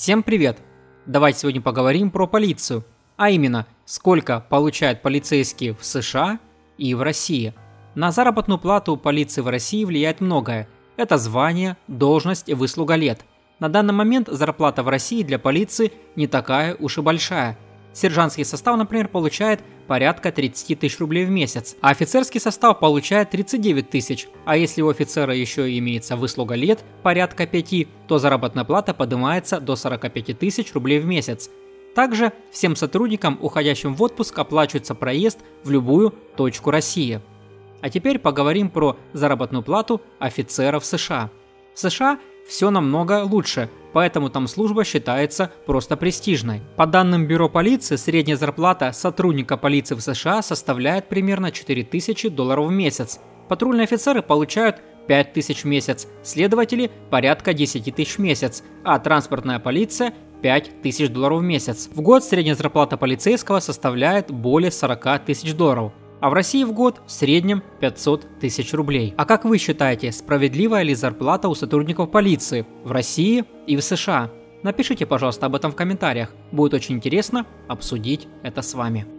Всем привет! Давайте сегодня поговорим про полицию, а именно, сколько получают полицейские в США и в России. На заработную плату полиции в России влияет многое. Это звание, должность и выслуга лет. На данный момент зарплата в России для полиции не такая уж и большая – Сержантский состав, например, получает порядка 30 тысяч рублей в месяц, а офицерский состав получает 39 тысяч, а если у офицера еще имеется выслуга лет порядка 5, то заработная плата поднимается до 45 тысяч рублей в месяц. Также всем сотрудникам, уходящим в отпуск, оплачивается проезд в любую точку России. А теперь поговорим про заработную плату офицеров США. В США все намного лучше, поэтому там служба считается просто престижной. По данным Бюро полиции, средняя зарплата сотрудника полиции в США составляет примерно 4000 долларов в месяц. Патрульные офицеры получают 5000 в месяц, следователи – порядка 10 тысяч в месяц, а транспортная полиция 5 тысяч долларов в месяц. В год средняя зарплата полицейского составляет более 40 тысяч долларов а в России в год в среднем 500 тысяч рублей. А как вы считаете, справедливая ли зарплата у сотрудников полиции в России и в США? Напишите, пожалуйста, об этом в комментариях. Будет очень интересно обсудить это с вами.